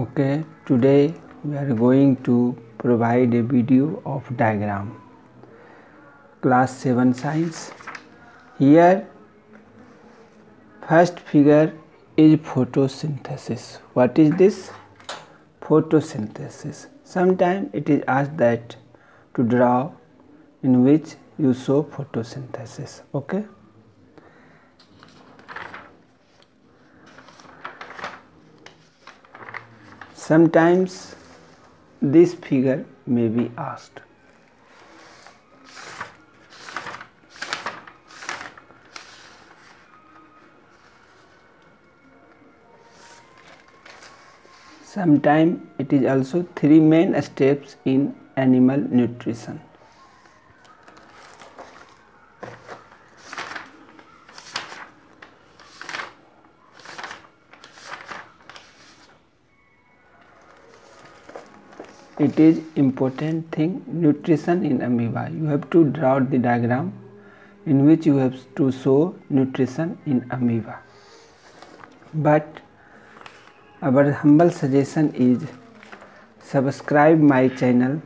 okay today we are going to provide a video of diagram. Class 7 science. Here first figure is photosynthesis. What is this? Photosynthesis. Sometimes it is asked that to draw in which you show photosynthesis. Okay Sometimes this figure may be asked. Sometimes it is also three main steps in animal nutrition. It is important thing nutrition in amoeba. You have to draw the diagram in which you have to show nutrition in amoeba. But our humble suggestion is subscribe my channel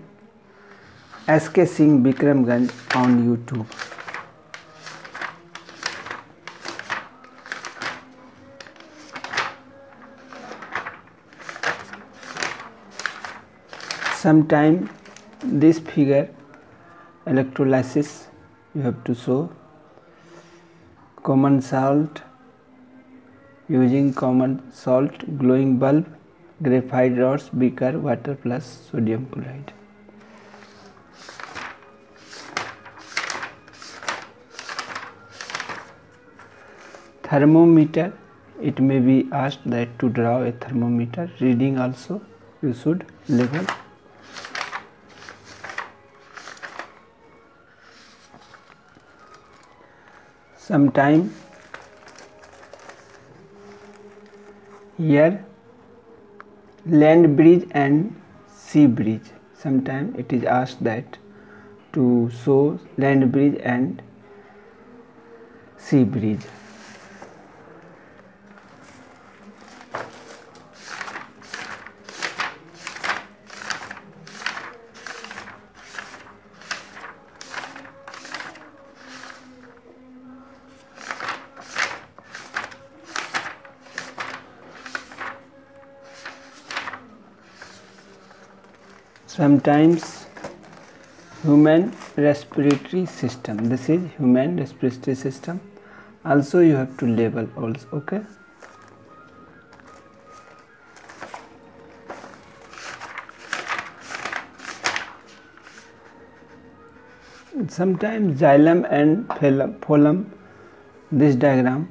SK Singh Bikramganj on YouTube sometime this figure electrolysis you have to show. Common salt using common salt glowing bulb graphite rods beaker water plus sodium chloride. Thermometer it may be asked that to draw a thermometer. Reading also you should level sometime here land bridge and sea bridge. Sometime it is asked that to show land bridge and sea bridge sometimes human respiratory system this is human respiratory system also you have to label also okay? Sometimes xylem and phloem this diagram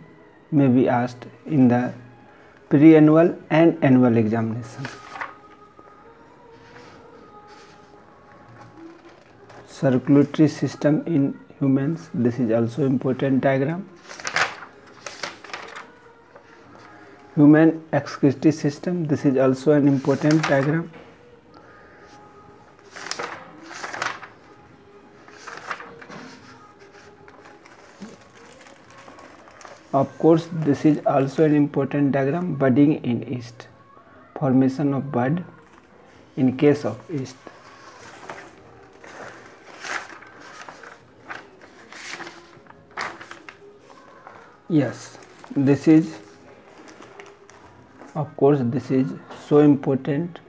may be asked in the pre-annual and annual examination circulatory system in humans. This is also important diagram. Human excretory system. This is also an important diagram. Of course this is also an important diagram. Budding in yeast formation of bud in case of yeast yes this is of course this is so important.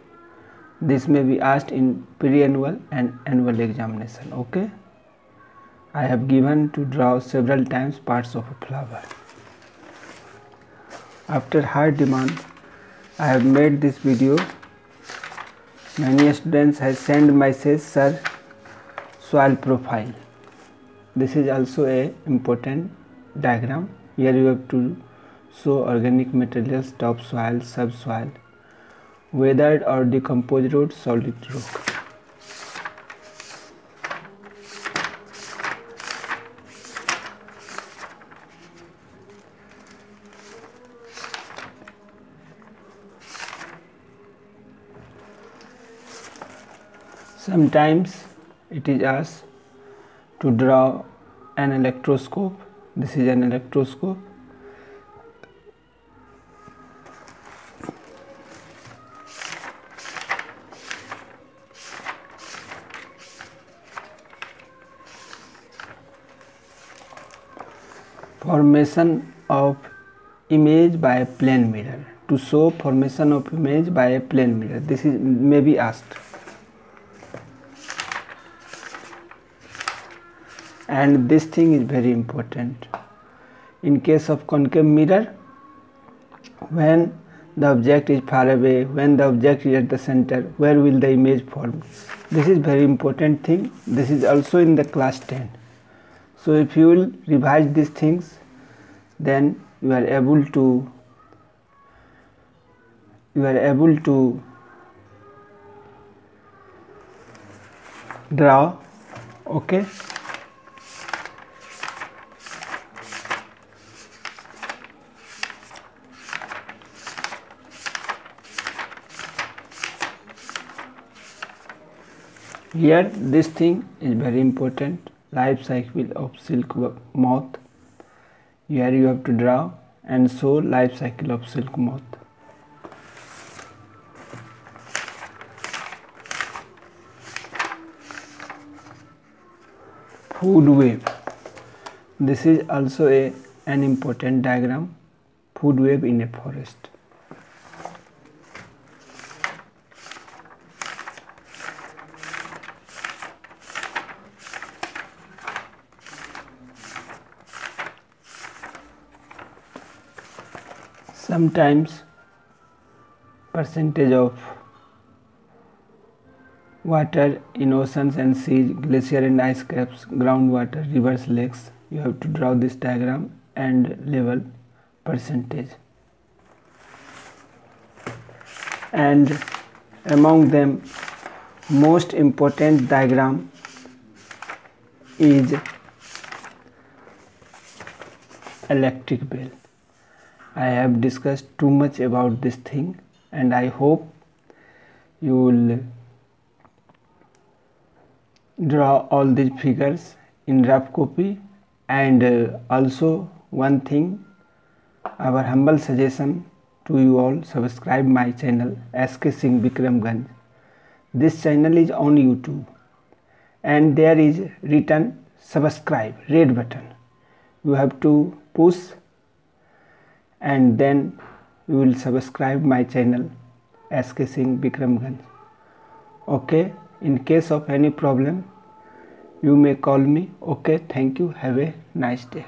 This may be asked in pre-annual and annual examination okay? I have given to draw several times parts of a flower. After high demand i have made this video. Many students have sent message sir soil profile. This is also a important diagram here you have to show organic materials topsoil subsoil weathered or decomposed road solid rock sometimes it is asked to draw an electroscope this is an electroscope formation of image by plane mirror to show formation of image by plane mirror this is may be asked and this thing is very important. In case of concave mirror when the object is far away when the object is at the center where will the image form? This is very important thing. This is also in the class 10 so if you will revise these things then you are able to you are able to draw okay here this thing is very important. Life cycle of silk moth. Here you have to draw and show life cycle of silk moth. Food web this is also a an important diagram. Food web in a forest sometimes percentage of water in oceans and seas glacier and ice caps groundwater rivers lakes you have to draw this diagram and level percentage. And among them most important diagram is electric bell I have discussed too much about this thing and I hope you will draw all these figures in rough copy. And uh, also one thing our humble suggestion to you all subscribe my channel SK Singh Bikramganj this channel is on YouTube and there is written subscribe red button. You have to push and then you will subscribe my channel SK Singh Bikramganj okay? In case of any problem you may call me. Okay? Thank you. Have a nice day